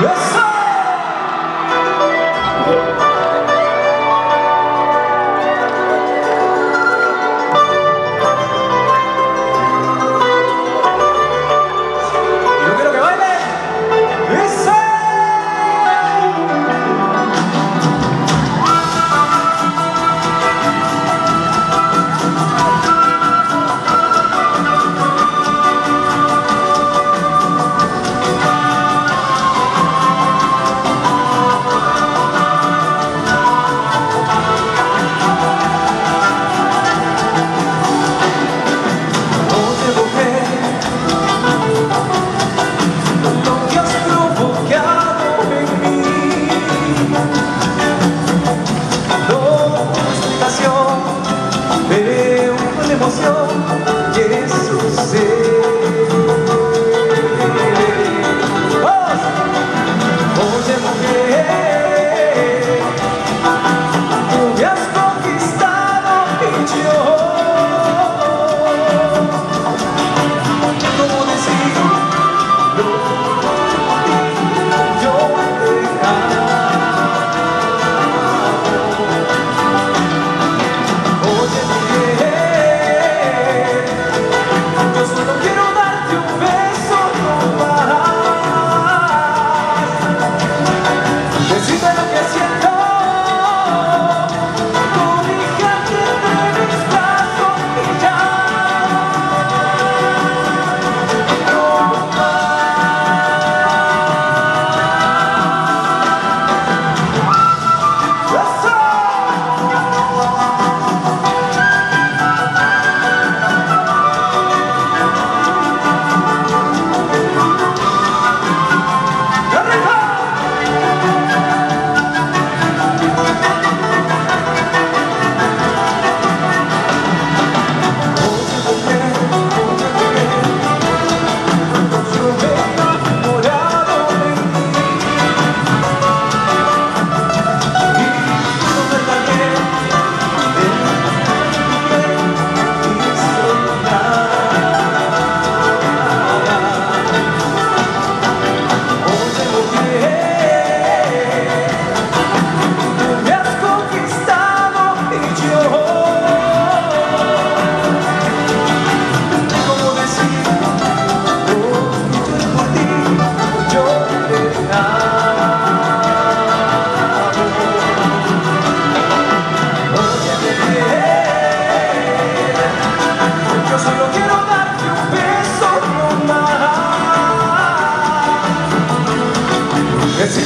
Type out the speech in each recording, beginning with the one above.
Yes, sir.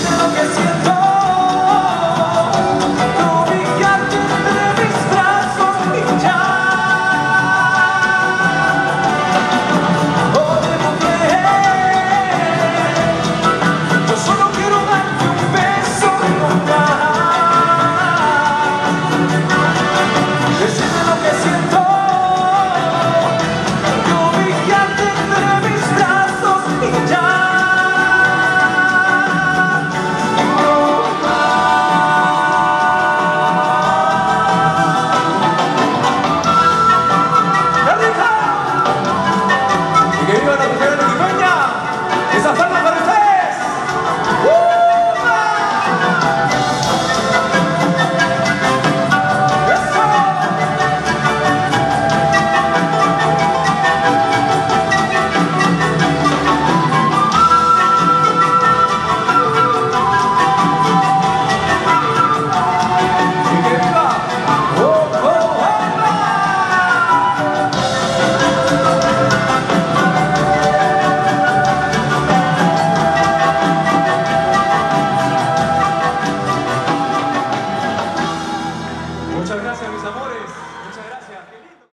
focus